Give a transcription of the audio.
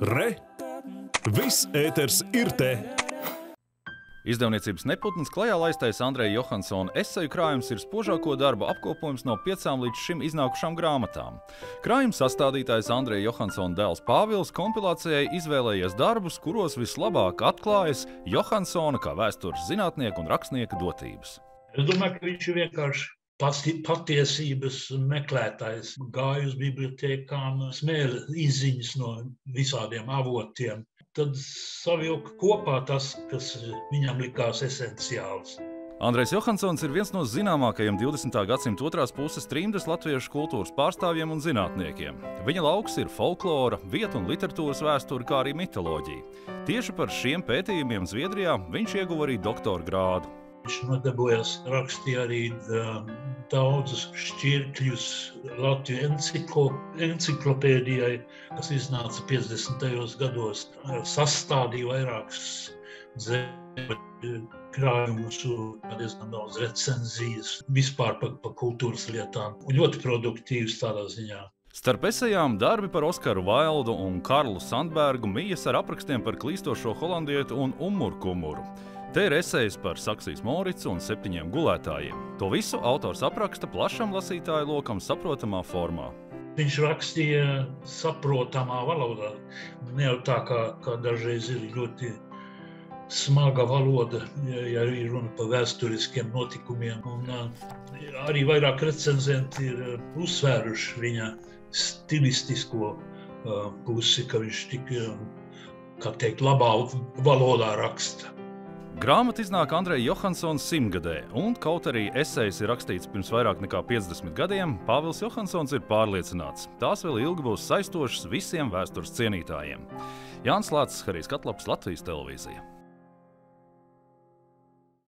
Re! Viss ēters ir te! Izdevniecības neputns klajā laistais Andreja Johansona eseju krājums ir spožāko darbu apkopojums no piecām līdz šim iznākušām grāmatām. Krājuma sastādītājs Andreja Johansona dēls Pāvils kompilācijai izvēlējies darbus, kuros vislabāk atklājas Johansona kā vēstures zinātnieka un rakstnieka dotības. Es domāju, ka viņš ir vienkārši pati, patiesības meklētājs. Gāja uz bibliotekām, smēla izziņas no visādiem avotiem. Tad savilka kopā tas, kas viņam likās esenciāls. Andrejs Johansons ir viens no zināmākajiem 20. gadsimta otrās puses trimdas latviešu kultūras pārstāvjiem un zinātniekiem. Viņa lauks ir folklora, vietu un literatūras vēsture, kā arī mitoloģija. Tieši par šiem pētījumiem Zviedrijā viņš ieguva arī doktora grādu. Viņš nodarbojās, rakstīja arī um, daudzus šķirkļus Latvijas enciklo, enciklopēdijai, kas iznāca 50. gados. Sastādīja vairākus krājumus, diezgan daudz recenzijas, vispār par pa kultūras lietām. Ļoti produktīvs tādā ziņā. Starp esejām darbi par Oskaru Vaildu un Karlu Sandbergu mijas ar aprakstiem par klīstošo holandietu un umurkumuru. Te ir esejas par Saksijas Moricu un septiņiem gulētājiem. To visu autors apraksta plašam lasītāju lokam saprotamā formā. Viņš rakstīja saprotamā valodā. Ne jau tā, kā, kā dažreiz ir ļoti smaga valoda, ja ir runa par vēsturiskiem notikumiem. Un, arī vairāk recenzenti ir uzsvēruši viņa stilistisko pusi, ka viņš tik, kā teikt, labā valodā raksta. Grāmata iznāk Andreja Johansona simtgadē, un kaut arī esejas ir rakstīts pirms vairāk nekā 50 gadiem, Pāvils Johansons ir pārliecināts, tās vēl ilgi būs saistošas visiem vēstures cienītājiem. Jānis Lācis, Harijs Katlaps, Latvijas televīzija.